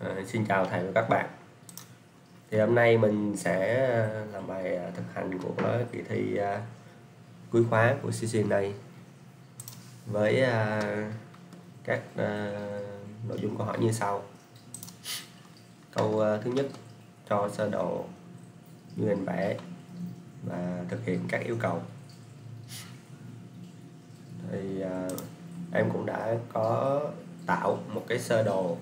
À, xin chào thầy và các bạn. Thì hôm nay mình sẽ ờ, làm bài ờ, thực hành của kỳ thi uh, cuối khóa của CCNA với uh, các uh, nội dung câu hỏi như sau. Câu uh, thứ nhất cho sơ đồ như hình vẽ và thực hiện các yêu cầu. Thì uh, em cũng đã có tạo một cái sơ đồ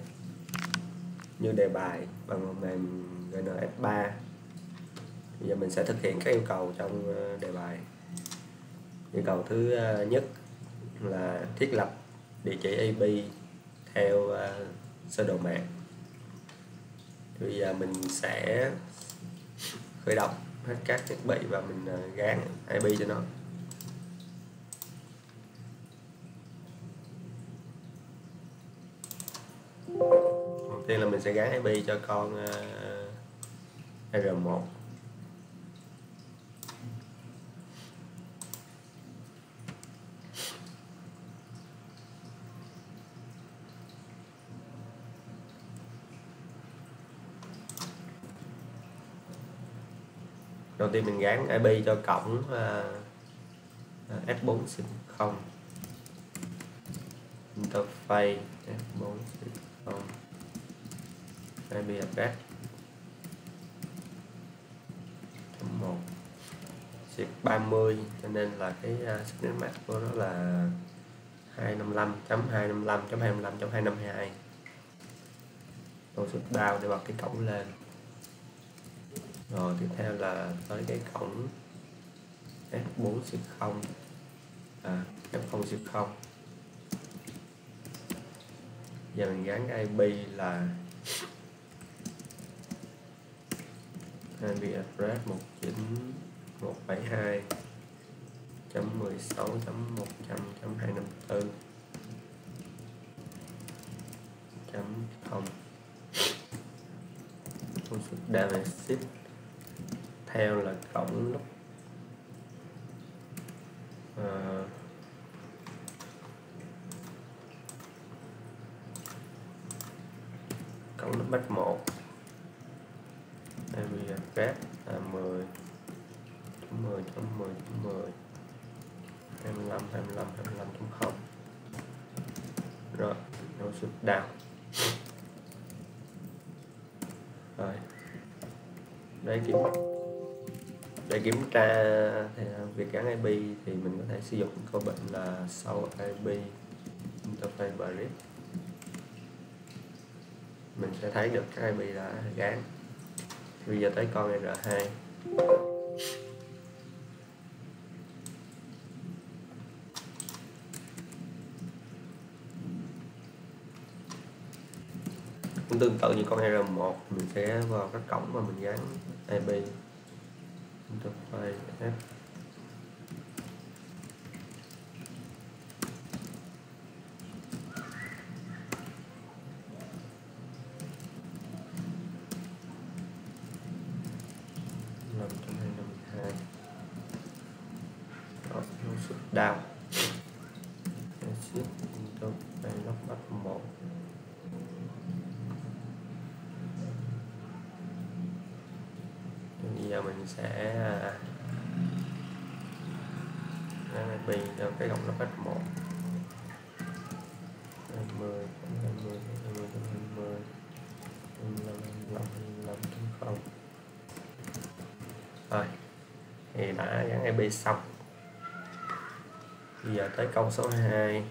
như đề bài bằng mềm GNS3 bây giờ mình sẽ thực hiện các yêu cầu trong ờ, đề bài. Yêu cầu thứ ờ, nhất là thiết lập địa chỉ IP theo ờ, sơ đồ mạng. Bây giờ mình sẽ khởi động hết các thiết bị và mình gán IP cho nó. Tiên là mình sẽ gắn IP cho con ờ, uh, R1 đầu tiên mình gắn IP cho cổng ờ, ờ, uh, S4 interface S4 IP address một. Xịt 30 cho nên là cái uh, subnet mask của nó là 255.255.255.252 tôi xuất down để bật cái cổng lên. Rồi tiếp theo là tới cái cổng F4 xịt 0 à, F0 xịt 0 giờ mình gắn cái IP là IP address 19172.16.100.254 chấm không. Công suất DMSIP theo là cổng lúc à, cổng lúc đây 1 Area graph là 10 10 chấm 10 chấm 10 25 25 25 chấm 0 rồi, nó xuất down rồi. Để kiểm để kiểm tra thì à, việc gắn IP thì mình có thể sử dụng câu bệnh là sau IP interface bridge mình sẽ thấy được các IP đã gắn bây giờ tới con R2 cũng tương tự như con R1 mình sẽ vào các cổng mà mình gắn IP interface F down exit into lóc bắt một bây giờ mình sẽ bị cho cái góc lóc bắt một 20 20 20 20 25 25 25 rồi thì đã, gắn IP xong. Bây giờ tới câu số 2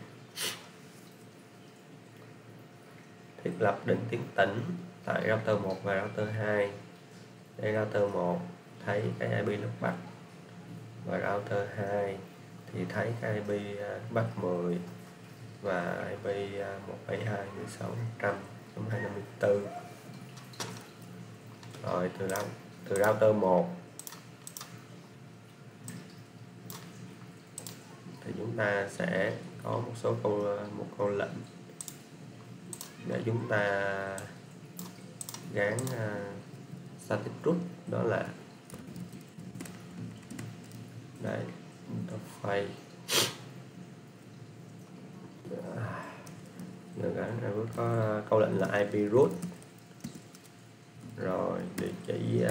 Thiết lập định tuyến tỉnh tại router 1 và router 2 Đây router 1 thấy cái IP lúc bắt và router 2 thì thấy cái IP à, bắt 10 và IP 172.16.254 à, rồi từ từ router 1 thì chúng ta sẽ có một số câu à, một câu lệnh để chúng ta gán uh, static root đó là đây interface được giờ gắn có à, câu lệnh là ip root. Rồi địa chỉ uh,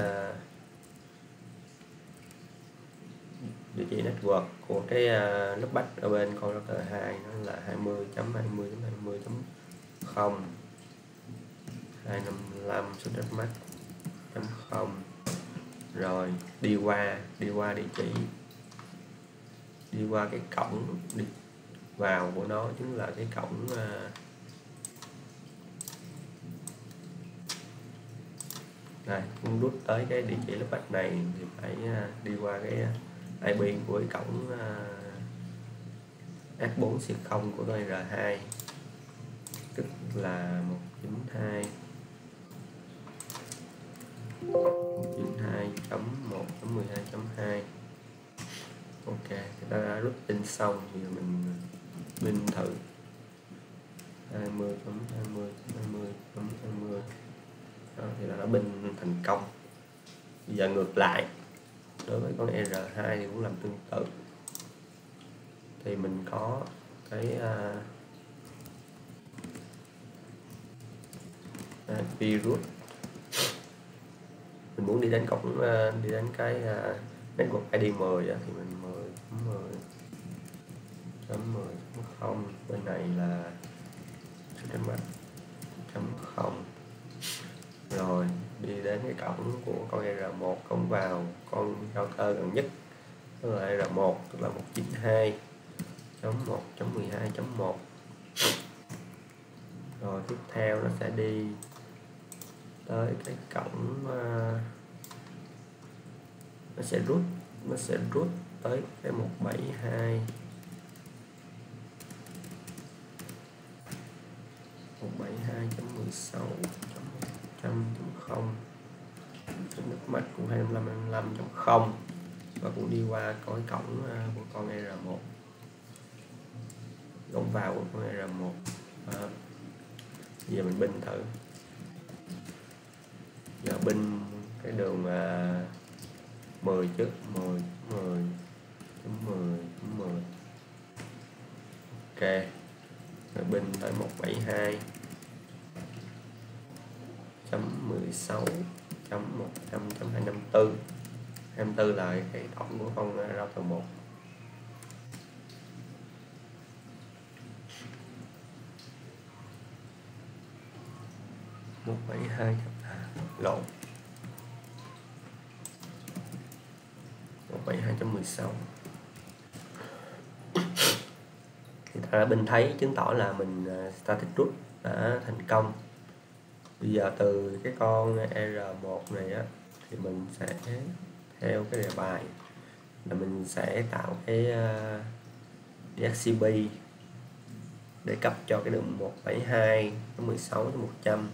địa chỉ network của cái uh, lớp bách ở bên con router 2 nó là 20.20.20.0 255 số đất mắt chấm rồi đi qua đi qua địa chỉ đi qua cái cổng đi vào của nó chính là cái cổng uh, này muốn rút tới cái địa chỉ lớp bạch này thì phải uh, đi qua cái à, IP của cái cổng uh, S4 0 của tôi R2 tức là 192 192.1.12.2 ok chúng ta đã rút tin xong thì mình mình thử. 20 20 20 20 đó thì là nó binh thành công. Bây giờ ngược lại. Đối với con R2 thì cũng làm tương tự. Thì mình có cái à, à, uh, virus mình muốn đi đến cổng uh, đi đến cái uh, network ID 10 thì mình 10 10 chấm 10 0 bên này là số trên mặt chấm không. Rồi đi đến cái cổng của con R1 cổng vào con router gần nhất. Tức là R1 tức là 192.1.12.1 rồi tiếp theo nó sẽ đi tới cái cổng uh, nó sẽ rút nó sẽ rút tới cái 172 172.16 trăm không. Nước mạch của 255.0 và cũng đi qua cái cổng à, của con R1 cổng vào của con R1 à, giờ mình binh thử. Giờ binh cái đường uh, mười chứ mười mười mười mười ok. Rồi bên tới một bảy hai. Chấm mười sáu, chấm một trăm, chấm hai năm tư. hai tư là cái tổng của con uh, rau tầng một một bảy hai à, lộn. 7 216 thì ta bên thấy chứng tỏ là mình à, static root đã thành công. Bây giờ từ cái con R1 này á thì mình sẽ theo cái đề bài là mình sẽ tạo cái à, uh, DHCP để cấp cho cái đường 172 cái 16 cái 100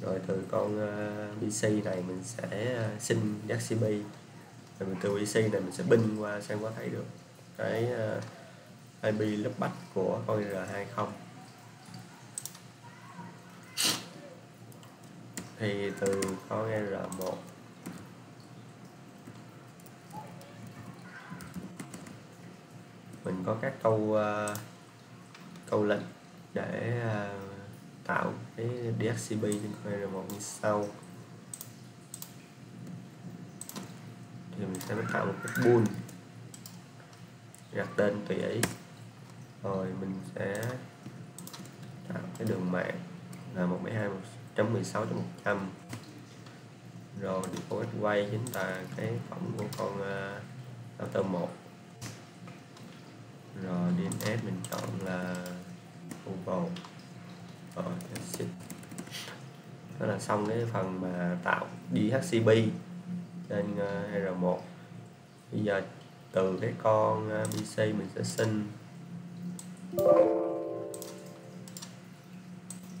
rồi từ con à, uh, PC này mình sẽ uh, xin DHCP rồi mình từ PC này mình sẽ binh qua xem có thấy được cái ờ, IP lớp bách của con R20 thì từ con R1 mình có các câu uh, câu lệnh để uh, tạo cái DHCP trên con R1 như sau. Thì mình sẽ tạo một cái bool đặt tên tùy ý. Rồi mình sẽ tạo cái đường mạng là 112.16.100 rồi default quay chính là cái phỏng của con à, uh, router 1 rồi DNS mình chọn là Google rồi exit đó là xong cái phần mà tạo DHCP trên ờ, R1 bây giờ từ cái con ờ, BC mình sẽ xin.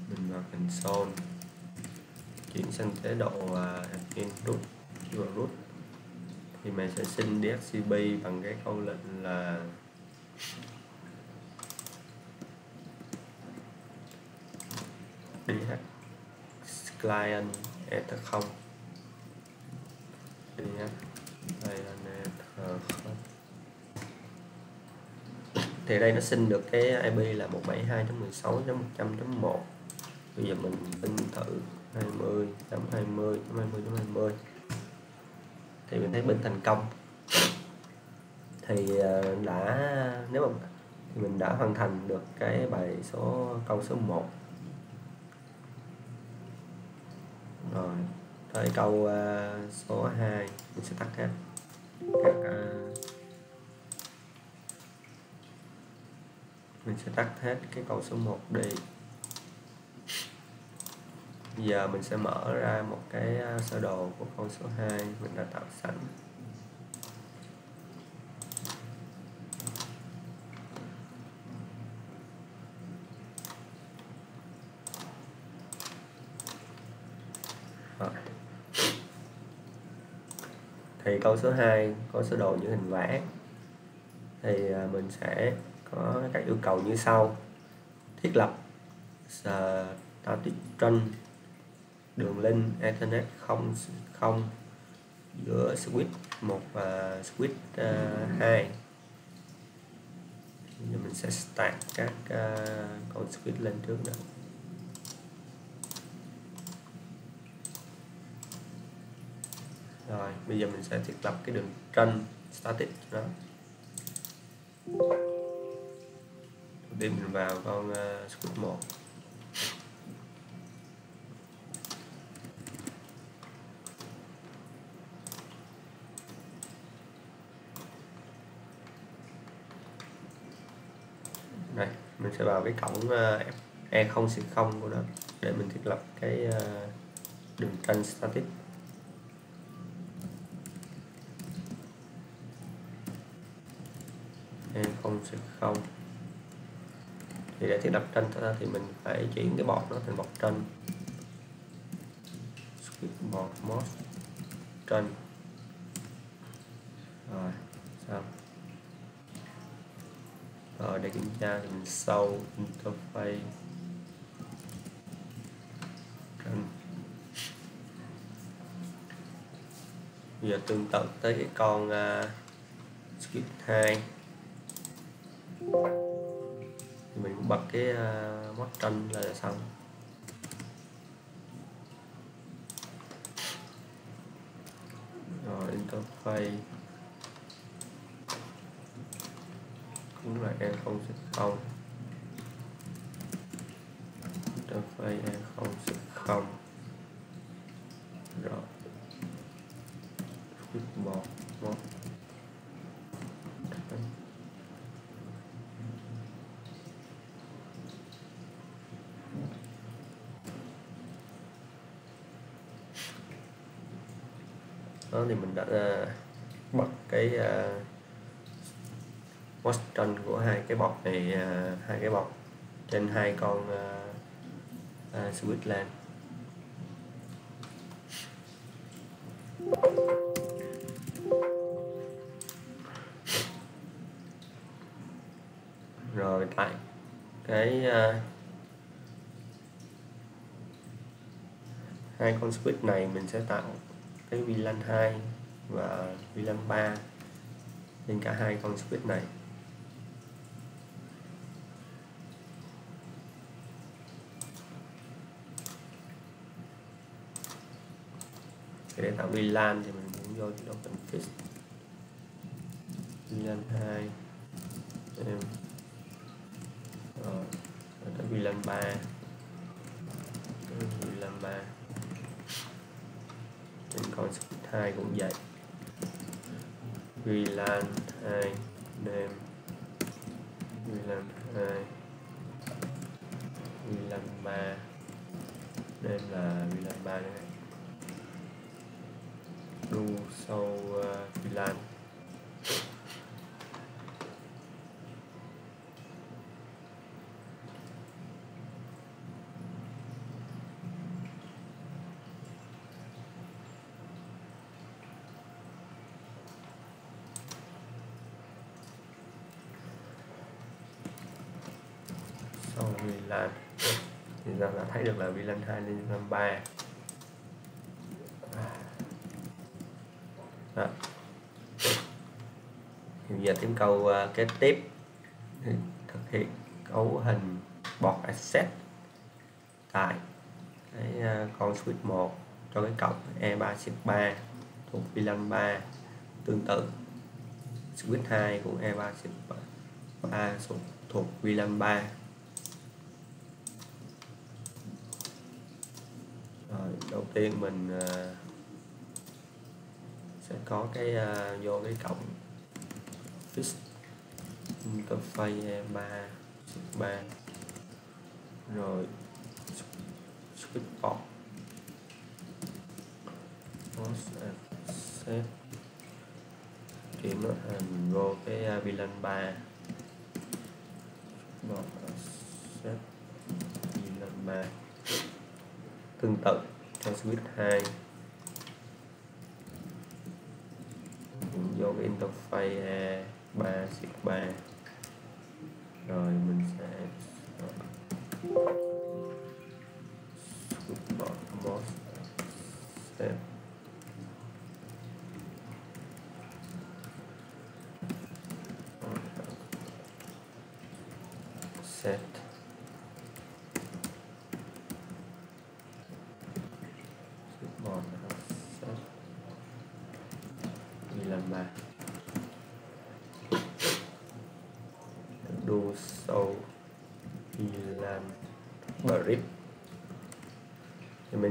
Mình vào hình console chuyển sang chế độ admin root keyword root thì mình sẽ xin DHCP bằng cái câu lệnh là dh client ether 0 thì đây nó xin được cái IP là 172.16.100.1 bây giờ mình xin thử 20 20 20 20 thì mình thấy bên thành công. Thì ờ, đã nếu mà thì mình đã hoàn thành được cái bài số câu số 1 rồi tới câu uh, số 2 mình sẽ tắt hết các uh, mình sẽ tắt hết cái câu số 1 đi. Giờ mình sẽ mở ra một cái à, sơ đồ của câu số 2 mình đã tạo sẵn. Thì câu số 2 có sơ đồ những hình vẽ. Thì à, mình sẽ có các yêu cầu như sau. Thiết lập ờ, static trunk đường link ethernet 0 0 giữa switch 1 và switch ờ, uh, 2 giờ mình sẽ start các uh, con switch lên trước nữa rồi bây giờ mình sẽ thiết lập cái đường run static đó. đầu để mình vào con uh, switch 1 đây mình sẽ vào cái cổng ờ, E0 của nó để mình thiết lập cái ờ, đường tranh static. E không sẽ không thì để thiết lập tranh ra thì mình phải chuyển cái bọt nó thành bọt tranh. Skip bọt mod tranh. Rồi xong. Rồi để kiểm tra thì mình sâu interface. Tranh. Bây giờ tương tự tới cái con uh, script 2 mình cũng bật cái ờ, uh, mắt tranh là xong. Rồi interface. Cũng là e không không. Interface e không không rồi một một đó thì mình đã uh, à, bật cái à, uh, Western của hai cái bọc này uh, hai cái bọc trên hai con uh, uh, switch lên rồi tại cái uh, hai con switch này mình sẽ tạo cái VLAN 2 và VLAN 3 trên cả hai con switch này. Để tạo VLAN thì mình muốn vô chế độ config VLAN 2 em. Ờ, Rồi tới VLAN 3 2 cũng vậy. VLAN 2 name VLAN 2 VLAN 3 name là VLAN 3 này đu sâu uh, VLAN sau VLAN thì ra là thấy được là VLAN 2 lên VLAN 3 đó. Thì giờ thêm câu uh, kế tiếp. Thì thực hiện cấu hình bọt asset tại cái uh, con switch 1 cho cái cổng E3 ship 3 thuộc VLAN 3 tương tự. Switch 2 của E3 ship 3 thuộc, thuộc VLAN 3 rồi đầu tiên mình à, sẽ có cái uh, vô cái cổng. Fix interface 3 3 rồi switch port set chuyển nó thành vô cái uh, VLAN 3 set VLAN 3 tương tự transmit 2 vô cái interface 3 xịt 3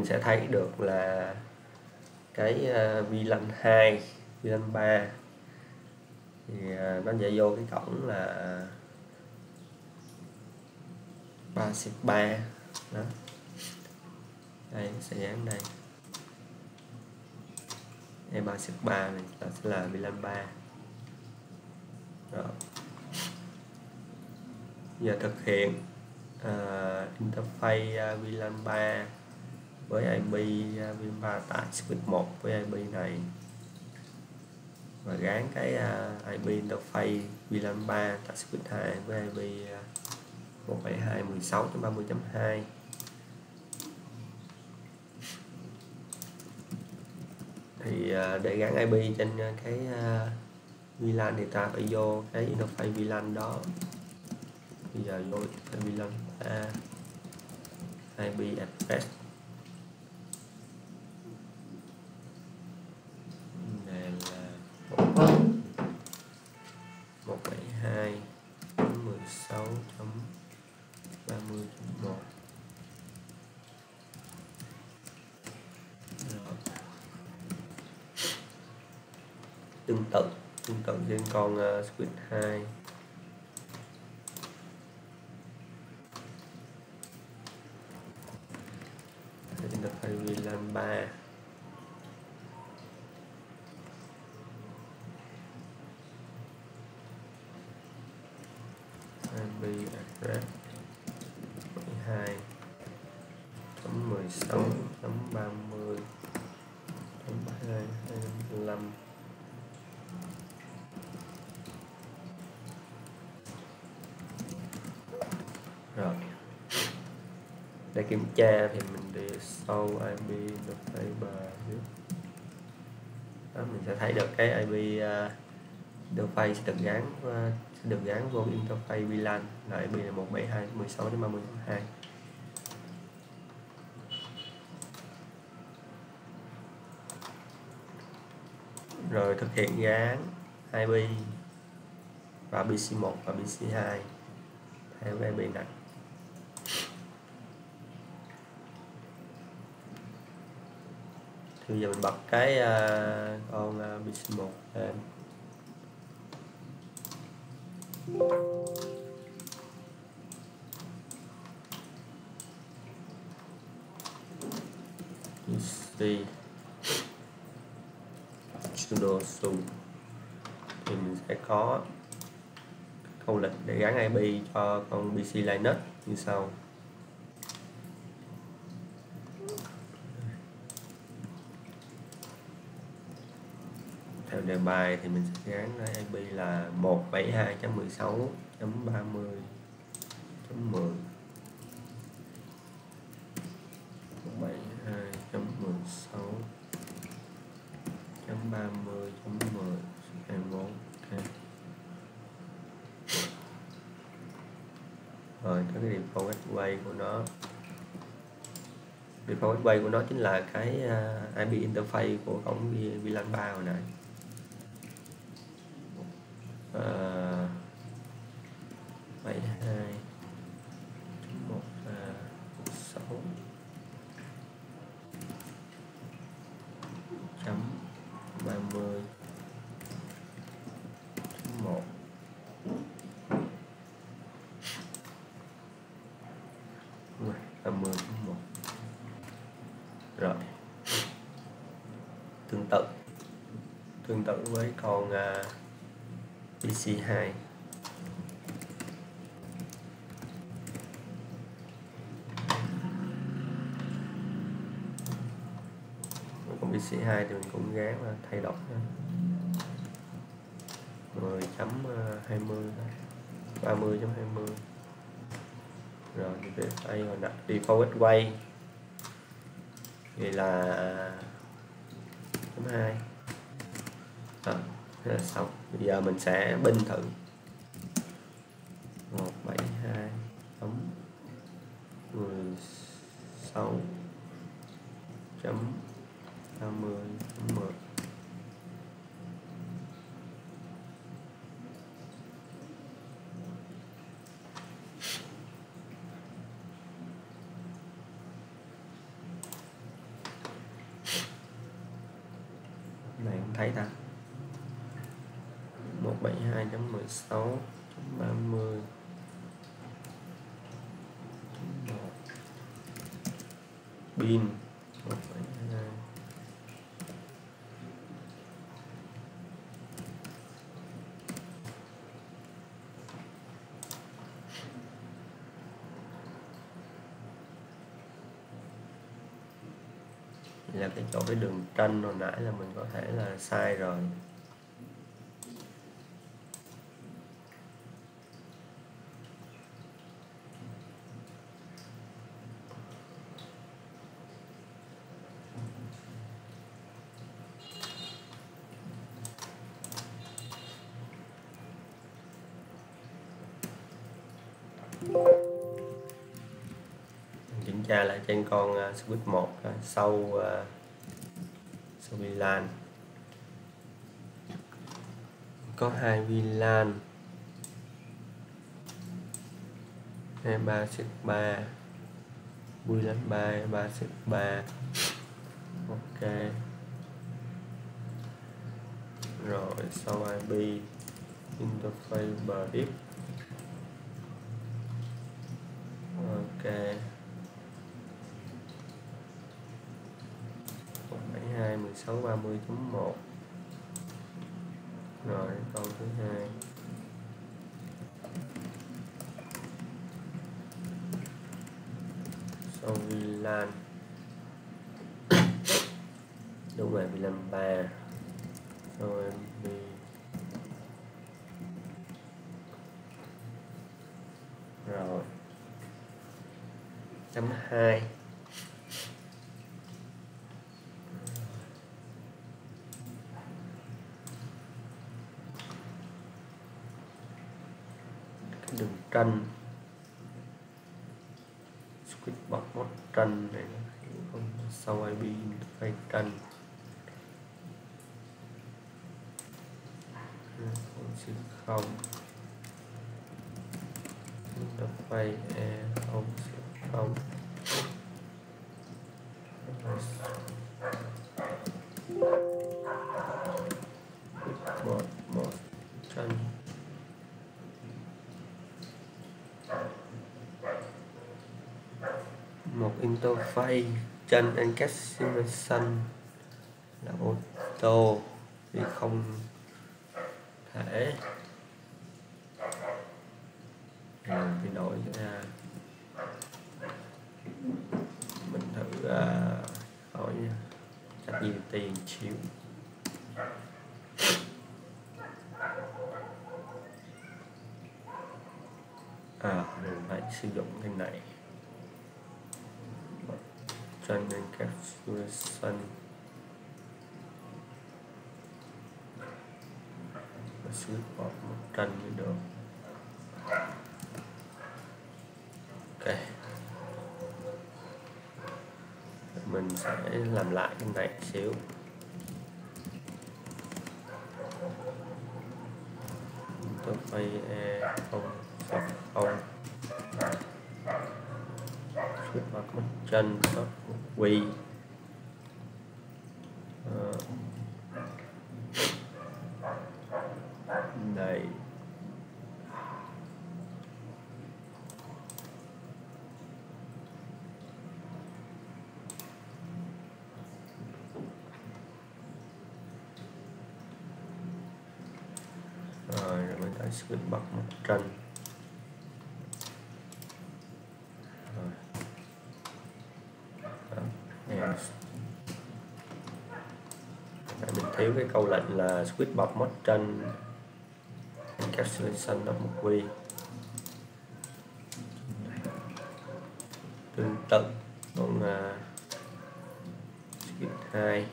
mình sẽ thấy được là cái ờ, uh, VLAN 2 VLAN 3 thì uh, nó sẽ vô cái cổng là 33 đó. Đây sẽ dán đây. E3 3 này là sẽ là VLAN 3 rồi giờ thực hiện uh, interface uh, VLAN 3 với IP uh, VLAN 3 tại switch 1 với IP này. Và gán cái uh, IP interface VLAN 3 tại switch 2 với IP uh, 172.16.30.2 thì uh, để gắn IP trên cái VLAN thì ta phải vô cái interface VLAN đó. Bây giờ vô cái VLAN 3 IP address con uh, Squid 2 để kiểm tra thì mình đi sau IP được thấy đó, mình sẽ thấy được cái IP uh, interface sẽ được gắn uh, sẽ được gắn vô interface VLAN. Là IP là 172 16 30 2 rồi thực hiện gán IP và BC1 và BC2 theo cái IP này. Bây giờ mình bật cái uh, con uh, BC một lên. UC sudo su. Thì mình sẽ có câu lệnh để gắn IP cho con PC Linux như sau. Theo đề bài thì mình sẽ gắn IP là 172.16.30.10 172.16 chấm ba mươi chấm mười. Hai bốn ok. Rồi, cái default gateway của nó. Default gateway của nó chính là cái à, IP interface của cổng VLAN 3 hồi nãy uh, 72 1 6 chấm 30 1 30 1 rồi tương tự tương tự với con uh, PC2 còn PC2 thì mình cũng gán thay đổi 10.20 30.20 ờ, rồi thì đây hồi nãy forward gateway thì là chấm 2 à, là xong bây giờ mình sẽ binh thử. 172 chấm 16 chấm 30 chấm 10 này không thấy ta 172.16 30 pin 172 là cái chỗ cái đường tranh hồi nãy là mình có thể là sai rồi. Kiểm tra lại trên con uh, switch 1 uh, sau uh, VLAN có hai VLAN 23 sức 3 VLAN 3 3 xếp 3 ok. Rồi, sau IP interface brief ok 172 16 30 chấm 1 rồi, câu thứ hai. Sau VLAN đúng rồi VLAN 3 rồi vi rồi. Chấm hai. Trần. Squid tranh trần này không? Sau IP interface trần? Không không. Interface e à, không siêu không. Phay chân encapsulation là ô tô thì không thể rồi thì đổi ra mình thử uh, hỏi chắc gì tiền chịu à mình phải sử dụng cái này chân encapsulation xíu sử một tranh như được ok. Mình sẽ làm lại cái này xíu. Interface e không không switch vào cái chân quy này rồi rồi mình ta switch bật một chân rồi Đó, mình thiếu cái câu lệnh là switch bọc mod trên encapsulation of một quy tương tự con uh, script 2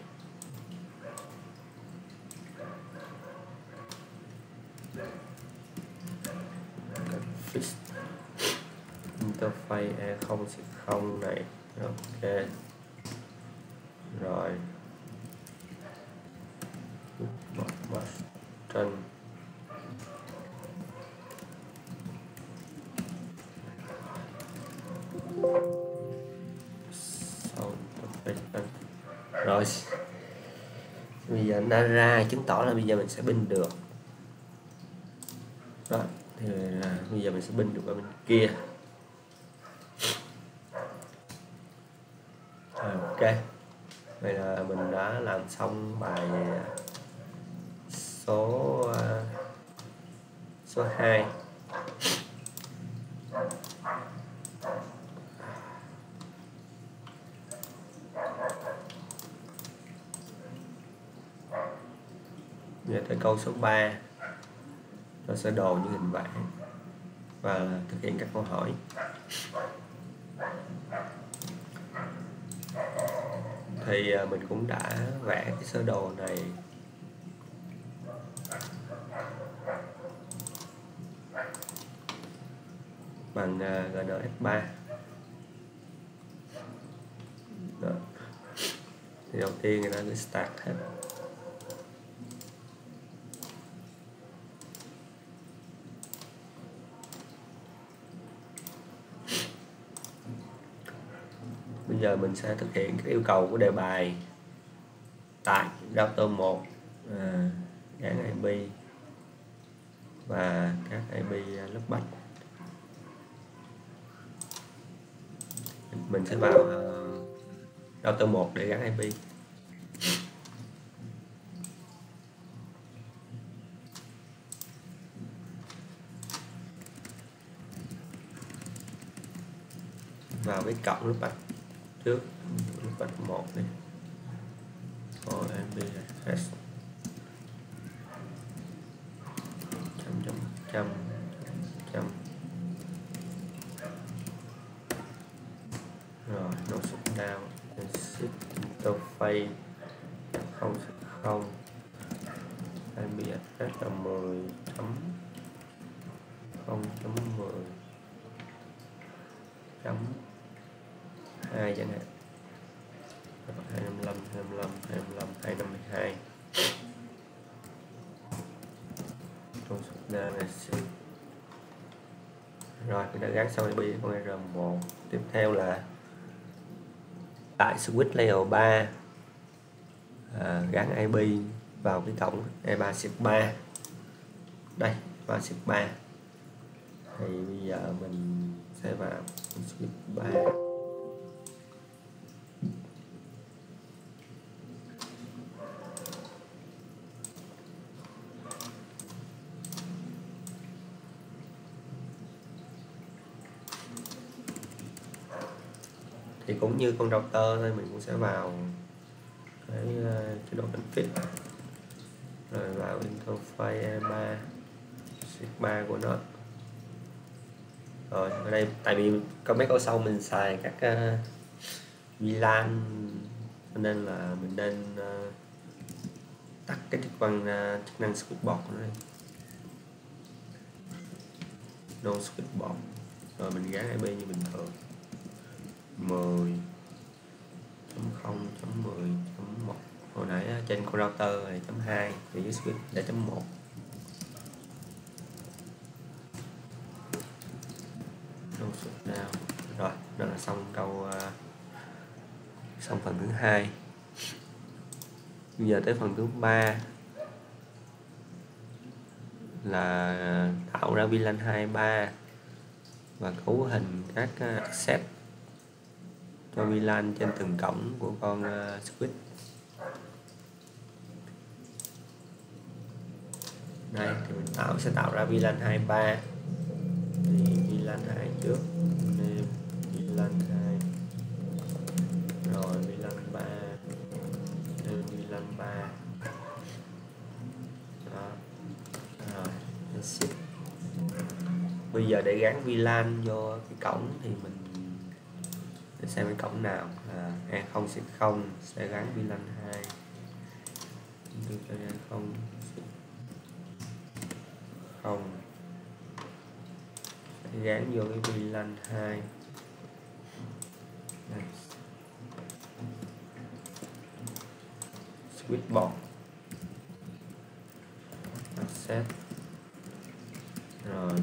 fix interface 0 0 này. Ok. Rồi. Ra, chứng tỏ là bây giờ mình sẽ binh được. Đó, thì là bây giờ mình sẽ binh được qua bên kia. À, ok. Vậy là mình đã làm xong bài số à, số 2 Giờ tới câu số 3 Nó sẽ đồ như hình vẽ Và thực hiện các câu hỏi. Thì à, mình cũng đã vẽ cái sơ đồ này. Bằng à, GNF3 Đó. thì đầu tiên người ta cứ start hết bây giờ mình sẽ thực hiện các yêu cầu của đề bài tại router 1 à, gắn IP và các IP à, lớp bạch mình sẽ vào uh, router 1 để gắn IP vào cái cộng lúc bạch trước. Lúc bạch một đi. For mb s trăm trăm trăm trăm. Rồi nó xuất down exit interface không không mb address là 10 chấm không chấm 10 chấm 2 chẳng hạn. 255 25 25 252 trong suốt ra là rồi mình đã gắn xong IP con R1 tiếp theo là tại switch layer 3 à, gắn IP vào cái cổng E3 ship 3 đây 3 ship 3 thì bây giờ mình sẽ vào switch 3 thì cũng như con router thôi mình cũng sẽ vào cái uh, chế độ config rồi vào interface E3 sigma của nó. Rồi ở đây tại vì có mấy câu sau mình xài các uh, VLAN nên là mình nên uh, tắt cái chức năng uh, chức năng switchboard của nó đây no switchboard rồi mình gắn IP như bình thường. 10 chấm không, chấm mười, chấm một. Hồi nãy à, trên con router này, chấm hai, thì dưới switch để chấm một. No rồi, đó là xong câu à, xong phần thứ hai. Bây giờ tới phần thứ ba. Là tạo ra VLAN 23 và cấu hình các à, set cho VLAN trên từng cổng của con uh, Squid. Đây thì mình tạo sẽ tạo ra VLAN 23 thì VLAN 2 trước name VLAN 2 rồi VLAN 3 name VLAN 3 đó. Rồi exit bây giờ để gắn VLAN vô cái cổng thì mình để xem cái cổng nào là E0 sẽ 0 sẽ gắn VLAN 2 từ cho E0 không. Sẽ gắn vô cái VLAN 2 Đây. switchboard. Set rồi.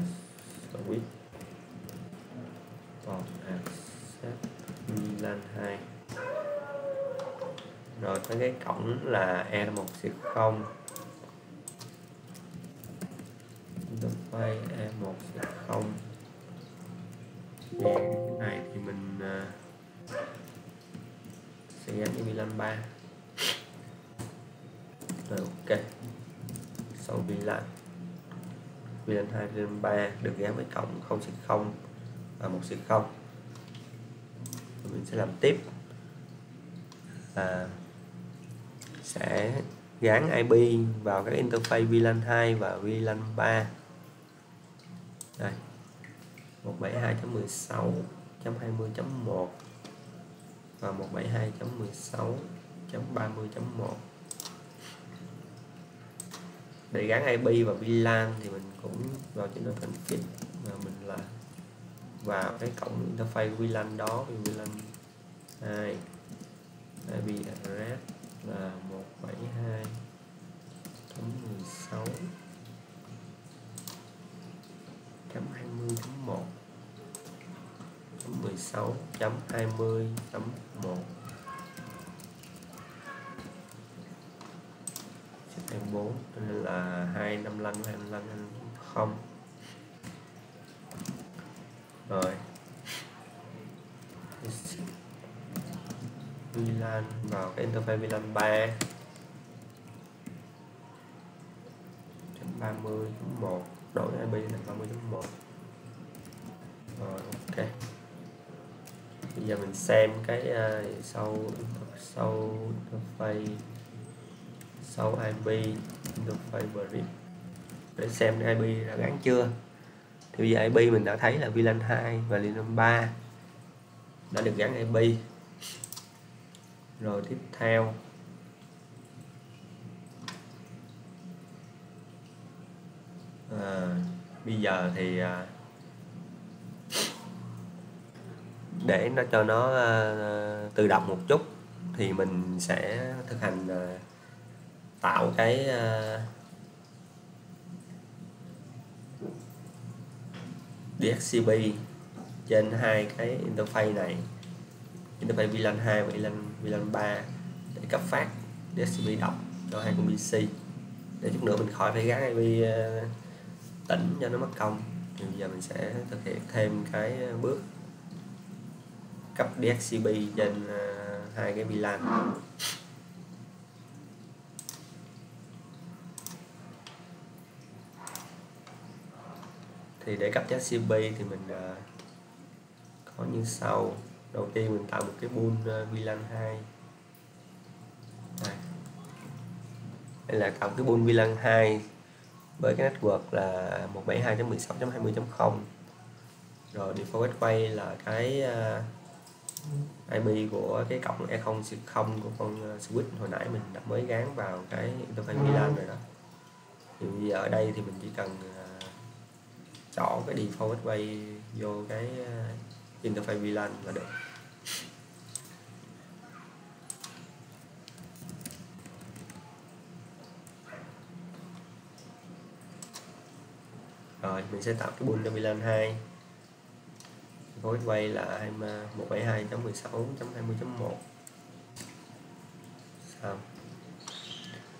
Cái cổng là E1 interface E1 0 thì cái này thì mình uh, sẽ gắn cho VLAN 3 rồi ok. Sau VLAN VLAN 2 VLAN 3 được gắn với cổng 0 0 và 1 0 mình sẽ làm tiếp là sẽ gắn IP vào các interface VLAN 2 và VLAN 3 đây. 172.16.20.1 và 172.16.30.1 để gắn IP và VLAN thì mình cũng vào trên đó config và mình là vào cái cổng interface VLAN đó VLAN 2 IP address là 172 chấm 16 chấm 20 chấm 1 chấm 16 chấm 20 chấm 1 24 nên là 255 255 không rồi VLAN vào cái interface VLAN 3 30 1 đổi IP là 30 1 rồi ok. Bây giờ mình xem cái uh, sau sau interface sau IP interface bridge. Để xem cái IP đã gắn chưa. Thì bây giờ IP mình đã thấy là VLAN 2 và VLAN 3 đã được gắn IP rồi tiếp theo. À, bây giờ thì à, để nó cho nó à, tự động một chút thì mình sẽ thực hành à, tạo cái à, DHCP trên hai cái interface này interface VLAN 2 và VLAN, VLAN 3 để cấp phát DHCP đọc cho hai con PC để chút nữa mình khỏi phải gắn IP ờ, tỉnh cho nó mất công. Thì bây giờ mình sẽ thực hiện thêm cái bước cấp DHCP trên uh, hai cái VLAN. Thì để cấp DHCP thì mình uh, có như sau đầu tiên mình tạo một cái bool VLAN 2 đây. đây là tạo cái bool VLAN 2 với cái network là 172.16.20.0 rồi default gateway là cái ờ, IP của cái cổng E0 0 của con ờ, switch hồi nãy mình đã mới gắn vào cái interface VLAN rồi đó. Thì bây giờ ở đây thì mình chỉ cần ờ, chọn cái default gateway vô cái interface VLAN là được. Rồi mình sẽ tạo cái bull cho VLAN 2 phố quay là 172.16.20.1 xong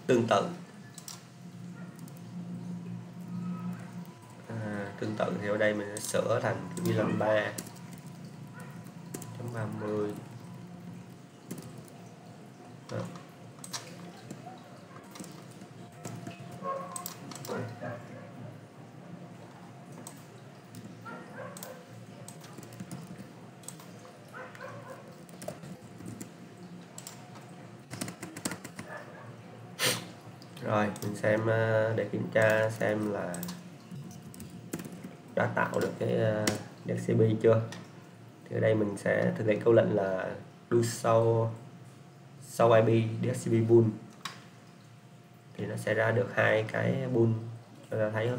tương tự. À, tương tự thì ở đây mình sẽ sửa thành VLAN 3 chấm 30 Đó. rồi mình xem ờ, để kiểm tra xem là đã tạo được cái ờ, DHCP chưa thì ở đây mình sẽ thực hiện câu lệnh là do sau sau IP DHCP bool thì nó sẽ ra được hai cái bool cho ta thấy hết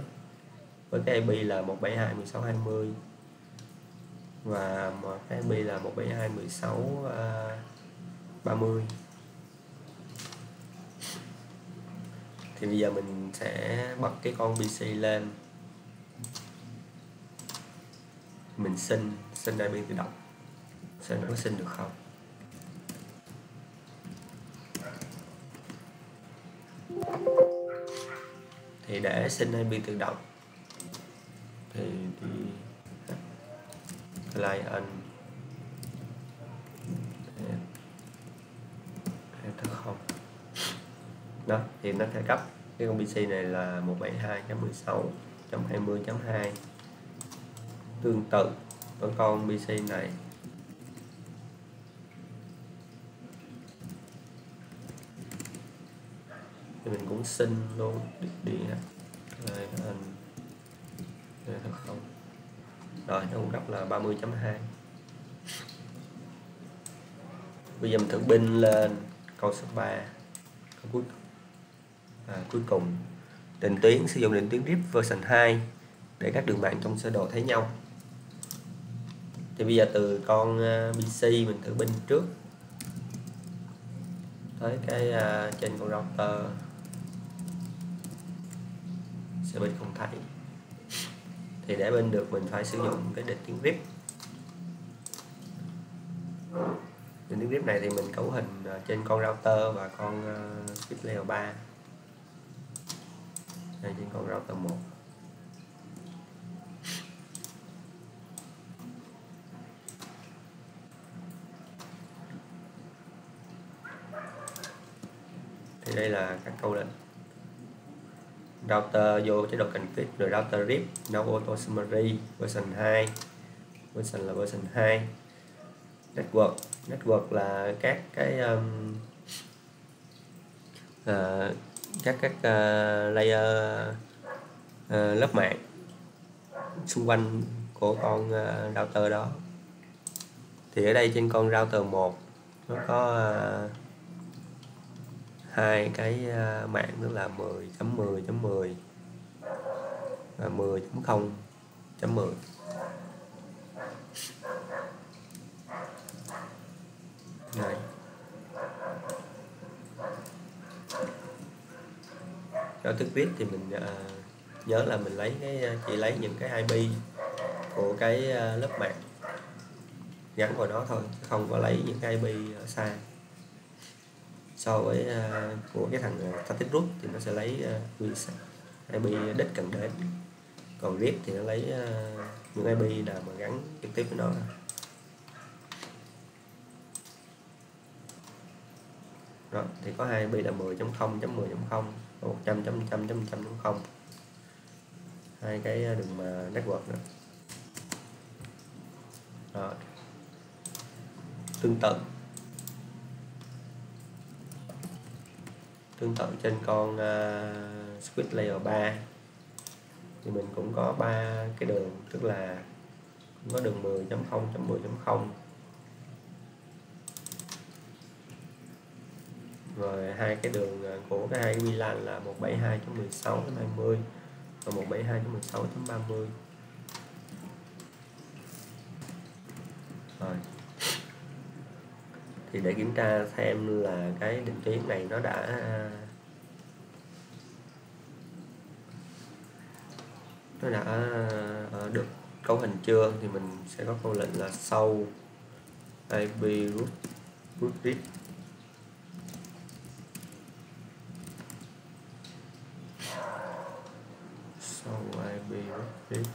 với cái IP là 172 1620 và một cái IP là 172 16 30 thì bây giờ mình sẽ bật cái con PC lên. Mình xin xin IP tự động. Xem nó xin được không. Thì để xin IP tự động, thì đi client thứ không? Đó, thì nó sẽ cấp. Cái con PC này là 172.16.20.2 tương tự với con PC này. Thì mình cũng xin luôn đi, đi rồi anh. Thật không? Rồi nó cung cấp là 30.2 bây giờ mình thử pin lên câu số 3 câu cuối à, cuối cùng. Định tuyến sử dụng định tuyến RIP version 2 để các đường mạng trong sơ đồ thấy nhau thì bây giờ từ con ờ, PC mình thử binh trước. Tới cái uh, trên con router sẽ bên không thấy. Thì để bên được mình phải sử dụng cái định tuyến RIP. Định tuyến RIP này thì mình cấu hình ờ, trên con router và con uh, switch layer 3 đây trên con router 1 thì đây là các câu lệnh. Router vô chế độ config rồi router RIP no auto summary version 2 version là version 2 network network là các cái um, uh, các các uh, layer uh, lớp mạng xung quanh của con uh, router đó. Thì ở đây trên con router 1 nó có uh, hai cái à, mạng đó là 10.10.10 và 10.0.10 này cho thức viết thì mình uh, nhớ là mình lấy cái à, chỉ lấy những cái IP của cái lớp mạng gắn vào đó thôi không có lấy những cái IP ở xa so với uh, của cái thằng ờ, static root thì nó sẽ lấy uh, IP đích cần đến còn RIP thì nó lấy uh, những IP nào mà gắn trực tiếp với nó. Đó thì có hai IP là 10.0.10.0 100 chấm trăm chấm trăm không. Hai cái ờ, đường mà network nữa. Rồi tương tự. Tương tự trên con uh, Squid Layer 3 thì mình cũng có ba cái đường tức là cũng có đường 10.0.10.0 rồi hai cái đường ờ, của cái hai cái VLAN là 172.16.20 và 172.16.30 rồi thì để kiểm tra xem là cái định tuyến này nó đã à, nó đã à, được cấu hình chưa? Thì mình sẽ có câu lệnh là sau ip root root read sau ip root read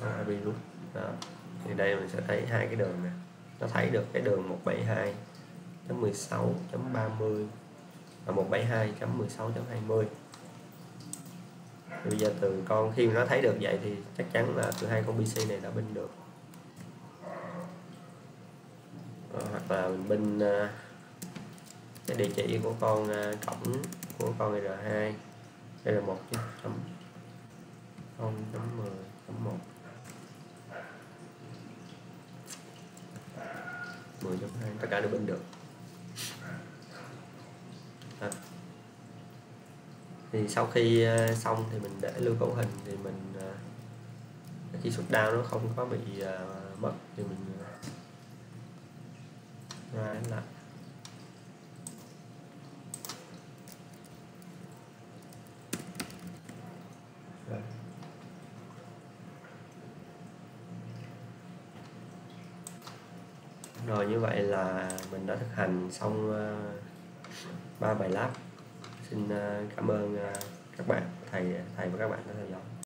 sau ip đó. Thì đây mình sẽ thấy hai cái đường này nó thấy được cái đường 172 16.30 và 172.16.20 bây giờ từ con khi mà nó thấy được vậy thì chắc chắn là từ hai con PC này đã binh được. À, hoặc là mình binh uh, cái địa chỉ của con uh, cổng của con R2 đây là một 0.10.1 tất cả đều bình được à. thì sau khi ờ, xong thì mình để lưu cấu hình thì mình khi xuất down nó không có bị ờ, mất thì mình uh, ra lại Rồi rồi như vậy là mình đã thực hành xong ờ, ba bài lab. Xin ờ, cảm ơn ờ, các bạn, thầy thầy và các bạn đã theo dõi.